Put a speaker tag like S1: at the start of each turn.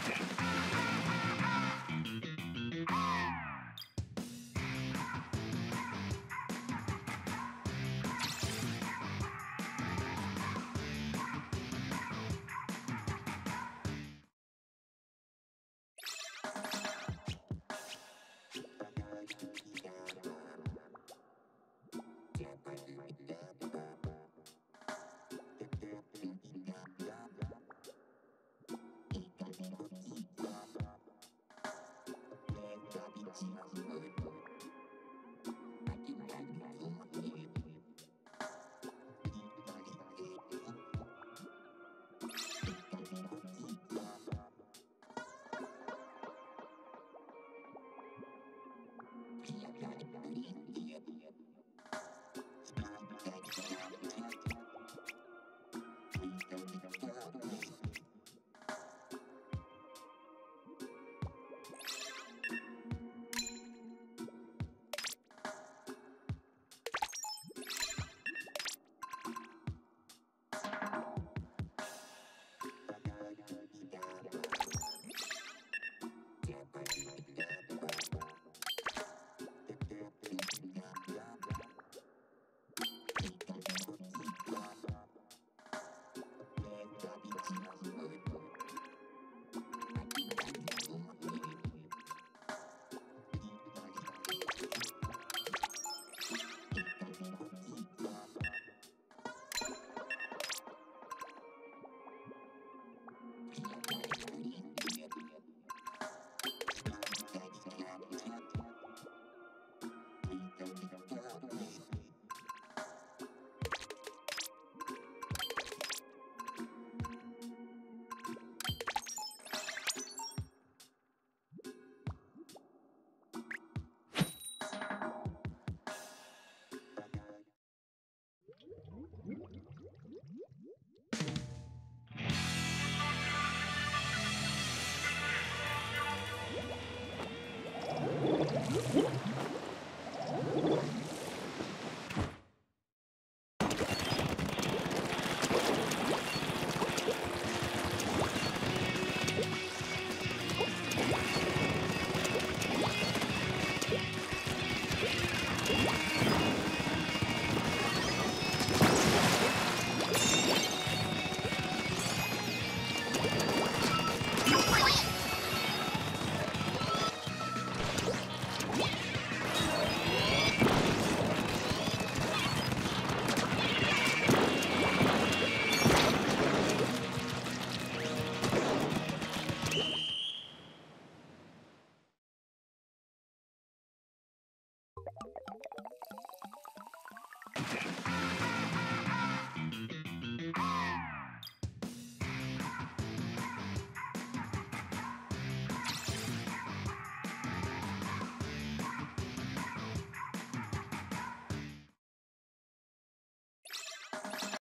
S1: Thank
S2: Whoop!